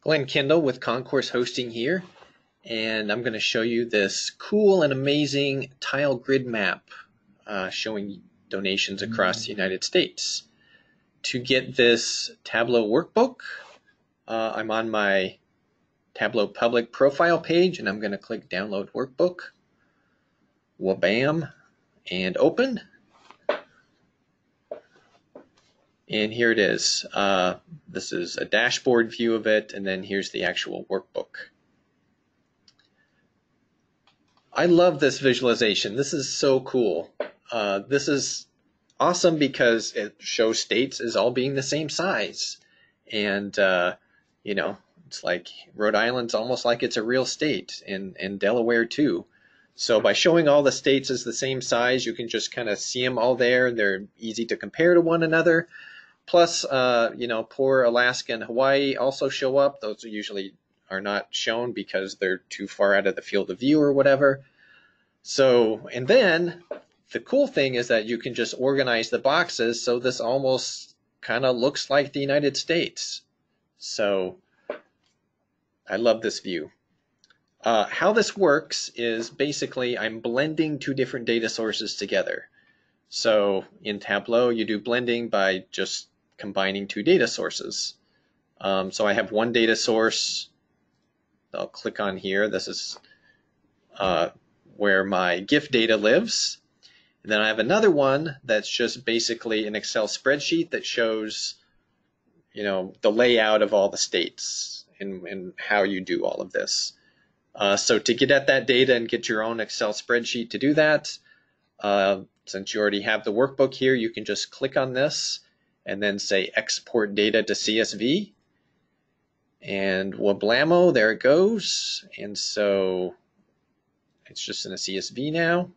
Glenn Kendall with Concourse Hosting here, and I'm going to show you this cool and amazing tile grid map uh, showing donations across the United States. To get this Tableau workbook, uh, I'm on my Tableau public profile page, and I'm going to click Download Workbook. Wabam, and open. And here it is. Uh, this is a dashboard view of it, and then here's the actual workbook. I love this visualization. This is so cool. Uh, this is awesome because it shows states as all being the same size. And, uh, you know, it's like Rhode Island's almost like it's a real state, and, and Delaware too. So by showing all the states as the same size, you can just kind of see them all there. And they're easy to compare to one another. Plus, uh, you know, poor Alaska and Hawaii also show up. Those usually are not shown because they're too far out of the field of view or whatever. So, and then the cool thing is that you can just organize the boxes so this almost kind of looks like the United States. So I love this view. Uh, how this works is basically I'm blending two different data sources together. So in Tableau, you do blending by just combining two data sources. Um, so I have one data source. I'll click on here. This is uh, where my gift data lives. And then I have another one that's just basically an Excel spreadsheet that shows, you know, the layout of all the states and, and how you do all of this. Uh, so to get at that data and get your own Excel spreadsheet to do that, uh, since you already have the workbook here, you can just click on this and then say export data to CSV. And wablamo, there it goes. And so it's just in a CSV now.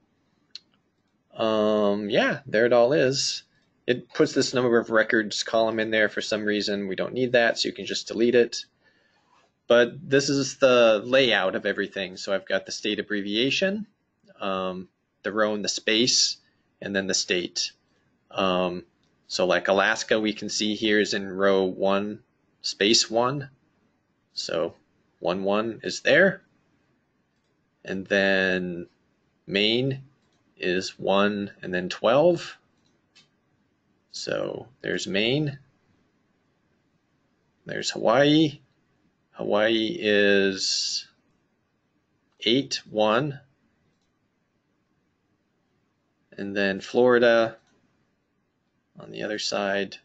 Um, yeah, there it all is. It puts this number of records column in there for some reason. We don't need that, so you can just delete it. But this is the layout of everything. So I've got the state abbreviation, um, the row and the space, and then the state. Um, so like Alaska, we can see here is in row one, space one. So one one is there. And then Maine is one and then 12. So there's Maine. There's Hawaii. Hawaii is 8 1. And then Florida on the other side,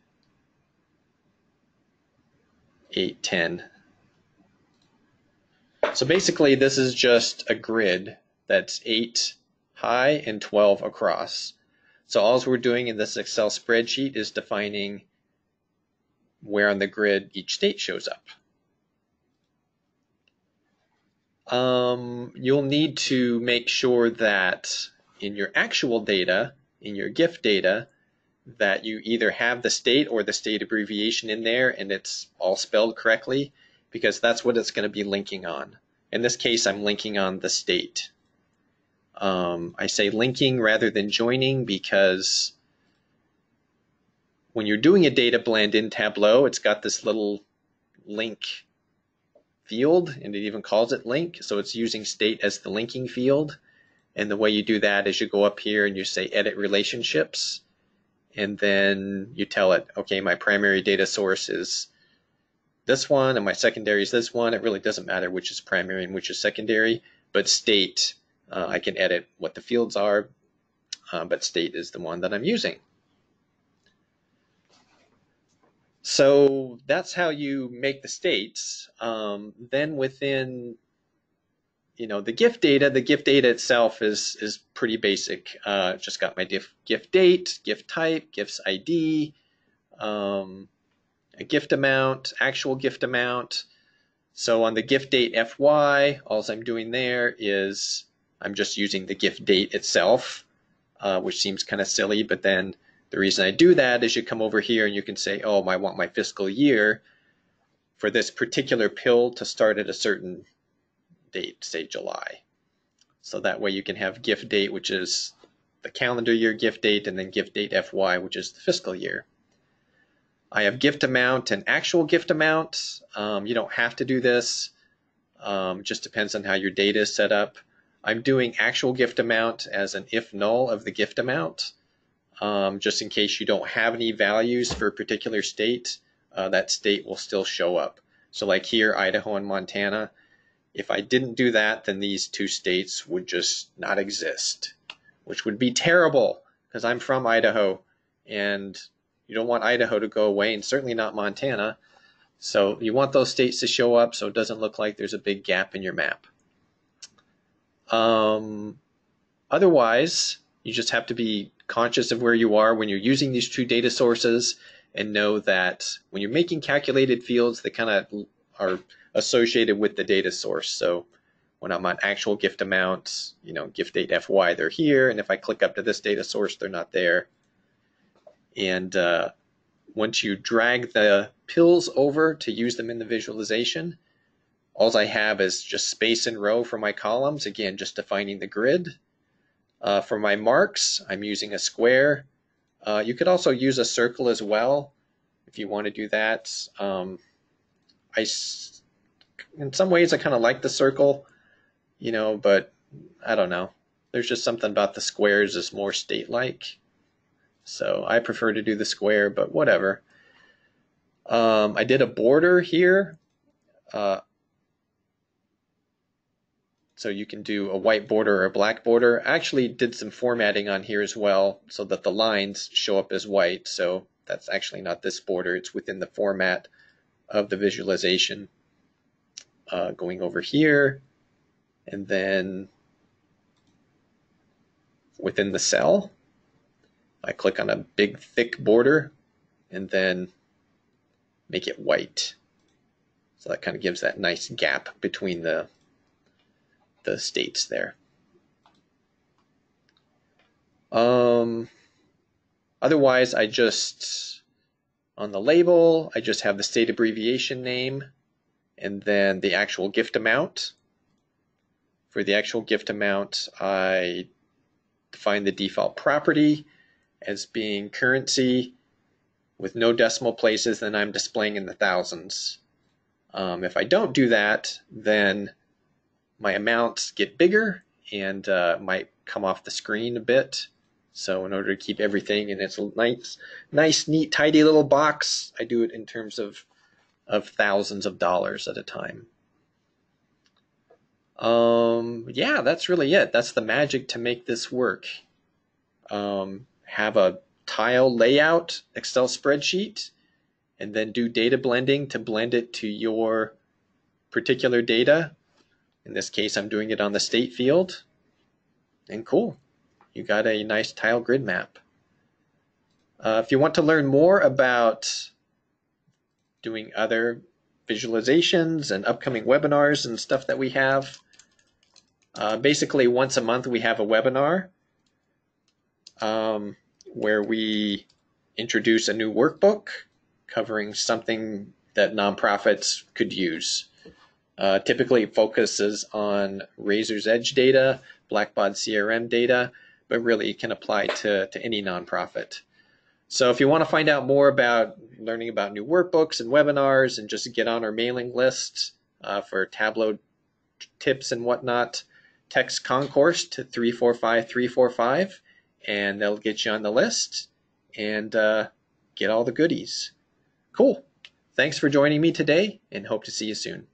8, 10. So basically, this is just a grid that's 8 high and 12 across. So all we're doing in this Excel spreadsheet is defining where on the grid each state shows up. Um, you'll need to make sure that in your actual data, in your gift data, that you either have the state or the state abbreviation in there and it's all spelled correctly because that's what it's going to be linking on. In this case, I'm linking on the state. Um, I say linking rather than joining because when you're doing a data blend in Tableau, it's got this little link field and it even calls it link. So it's using state as the linking field. And the way you do that is you go up here and you say edit relationships and then you tell it, okay, my primary data source is this one and my secondary is this one. It really doesn't matter which is primary and which is secondary, but state, uh, I can edit what the fields are, uh, but state is the one that I'm using. So that's how you make the states. Um, then within you know the gift data, the gift data itself is is pretty basic. Uh, just got my gift, gift date, gift type, gifts ID, um, a gift amount, actual gift amount. So on the gift date FY, all I'm doing there is I'm just using the gift date itself, uh, which seems kind of silly, but then the reason I do that is you come over here and you can say, oh, I want my fiscal year for this particular pill to start at a certain date, say July. So that way you can have gift date, which is the calendar year gift date, and then gift date FY, which is the fiscal year. I have gift amount and actual gift amount. Um, you don't have to do this. Um, just depends on how your data is set up. I'm doing actual gift amount as an if null of the gift amount, um, just in case you don't have any values for a particular state, uh, that state will still show up. So like here, Idaho and Montana, if I didn't do that, then these two states would just not exist, which would be terrible because I'm from Idaho and you don't want Idaho to go away and certainly not Montana. So you want those states to show up so it doesn't look like there's a big gap in your map. Um, otherwise, you just have to be conscious of where you are when you're using these two data sources and know that when you're making calculated fields, that kind of are associated with the data source. So when I'm on actual gift amounts, you know, gift date FY, they're here. And if I click up to this data source, they're not there. And uh, once you drag the pills over to use them in the visualization, all I have is just space and row for my columns, again, just defining the grid. Uh, for my marks, I'm using a square. Uh, you could also use a circle as well if you want to do that. Um, I, in some ways, I kind of like the circle, you know, but I don't know. There's just something about the squares is more state-like. So I prefer to do the square, but whatever. Um, I did a border here. Uh, so you can do a white border or a black border. I actually did some formatting on here as well so that the lines show up as white. So that's actually not this border. It's within the format of the visualization. Uh, going over here and then within the cell, I click on a big thick border and then make it white. So that kind of gives that nice gap between the the states there. Um, otherwise, I just, on the label, I just have the state abbreviation name and then the actual gift amount. For the actual gift amount, I define the default property as being currency with no decimal places, then I'm displaying in the thousands. Um, if I don't do that, then my amounts get bigger and uh, might come off the screen a bit. So in order to keep everything in its nice, nice, neat, tidy little box, I do it in terms of of thousands of dollars at a time. Um, yeah, that's really it. That's the magic to make this work. Um, have a tile layout Excel spreadsheet, and then do data blending to blend it to your particular data in this case, I'm doing it on the state field. And cool, you got a nice tile grid map. Uh, if you want to learn more about doing other visualizations and upcoming webinars and stuff that we have, uh, basically once a month we have a webinar um, where we introduce a new workbook covering something that nonprofits could use. Uh, typically, focuses on Raiser's Edge data, Blackbaud CRM data, but really it can apply to, to any nonprofit. So if you want to find out more about learning about new workbooks and webinars and just get on our mailing list uh, for Tableau tips and whatnot, text Concourse to 345345 and they'll get you on the list and uh, get all the goodies. Cool. Thanks for joining me today and hope to see you soon.